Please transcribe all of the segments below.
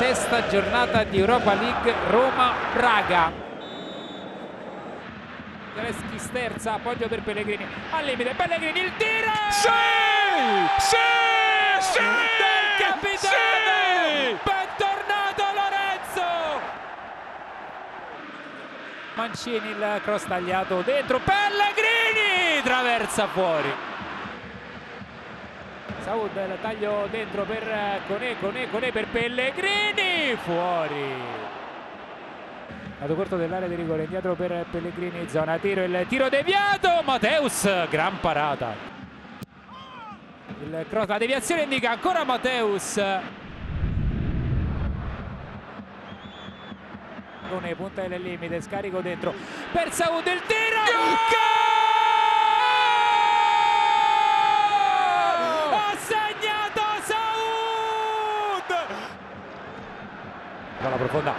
sesta giornata di Europa League Roma-Braga. Zaleschi sterza, appoggio per Pellegrini, al limite, Pellegrini il tiro! Sì! Sì! Sì! Del capitano! Sì! Bentornato Lorenzo! Mancini il cross tagliato dentro, Pellegrini! Traversa fuori. Saud il taglio dentro per Conè, Conè, Conè per Pellegrini, fuori. Lato corto dell'area di rigore, indietro per Pellegrini, zona tiro, il tiro deviato, Mateus, gran parata. Il cross, la deviazione indica ancora Mateus. Conè, punta del limite, scarico dentro per Saud, il tiro! Gol! Palla profonda.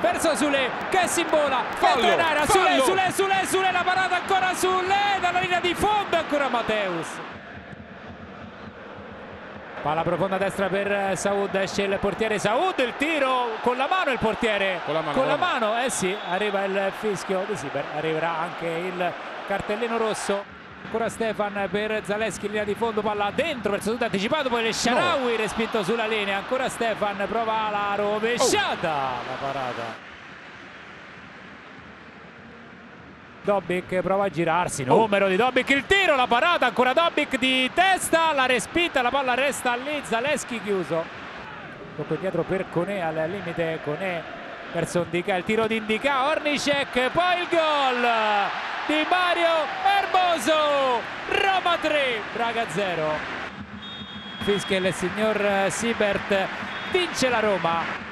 Verso Sule che si imbola Fallo, in area Sule, fallo. Sule, Sule, Sule la parata ancora Sule dalla linea di fondo ancora Mateus. Palla profonda a destra per Saud esce il portiere Saud il tiro con la mano il portiere. Con la mano, con la con la mano. eh sì arriva il fischio di Siber arriverà anche il cartellino rosso ancora Stefan per Zaleschi in linea di fondo palla dentro verso tutto anticipato poi Sharawi respinto sulla linea ancora Stefan prova la rovesciata la parata. Dobic prova a girarsi, numero di Dobic, il tiro, la parata, ancora Dobic di testa, la respinta, la palla resta lì, Zaleschi chiuso. Tocco indietro per Conè al limite, Conè verso Indica, il tiro di Indica, Ornicek, poi il gol di Mario Hermoso, Roma 3, Braga 0. Fischel, il signor Siebert, vince la Roma.